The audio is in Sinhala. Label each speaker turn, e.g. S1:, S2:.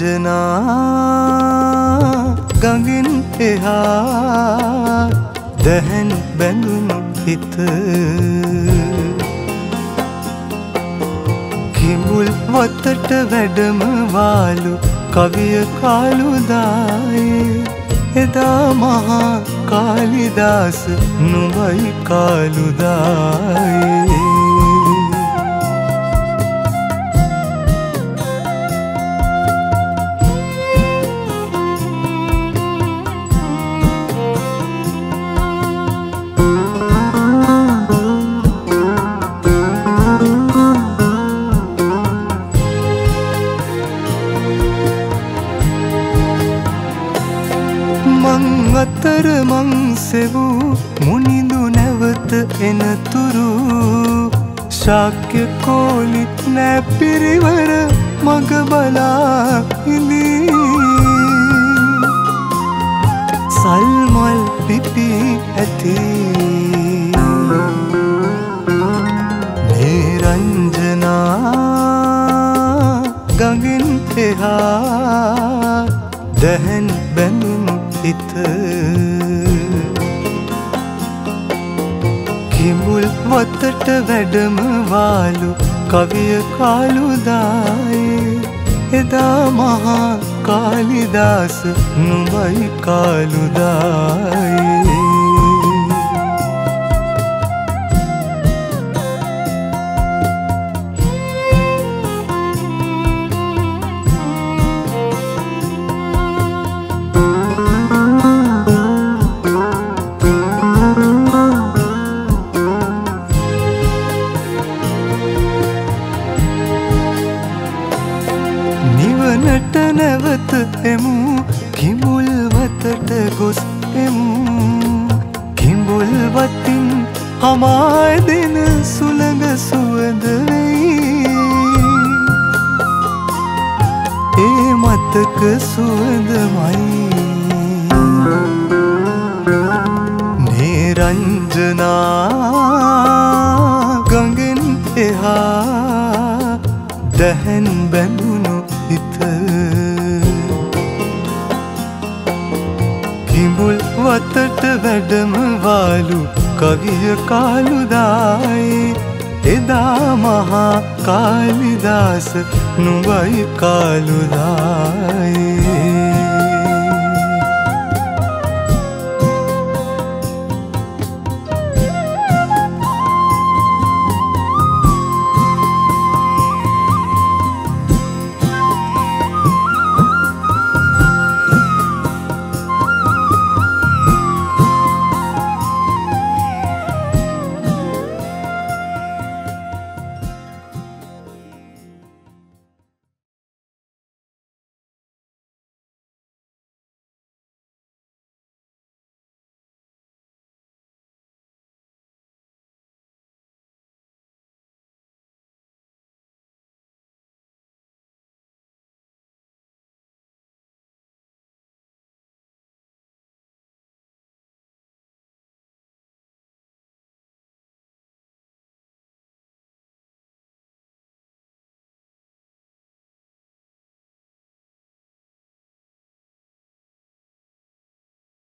S1: වංජනා ගඟින් එහා දැහැනු බැඳුණු හිත කිඹුල් වත්තට වැඩම වාලු කවිය කාලුදායි. එදා මහා කාලිදාස නුඹයි කාලුදායි. මං අතර මං සෙවූ මුනිදු නැවත එනතුරු ශාක්‍ය කෝලිත් නෑ පිරිවර මග බලා ඉදී සල්මල් පිපි ඇති. නිරංජනා ගඟින් එහා. දැහැන් බැඳුණු හිත කිඹුල් වතට වැඩමවාලු කවිය කාලුදායේ. එදා මහා කාලිදාස නුඹයි කාලුදායේ. නැවත එමු කිඹුල් වතට ගොස් එමු. කිඹුල් වතින් හමාදෙන සුළඟ සුවඳ වෙයි. ඒ මතක සුවඳමයි. නිරංජනා ගඟෙන් එහා දැහැන් බැඳුණු කිඹුල් වතට වැඩමවාලු කවිය කාලුදායේ එදා මහා කාලිදාස නුඹයි කාලුදායේ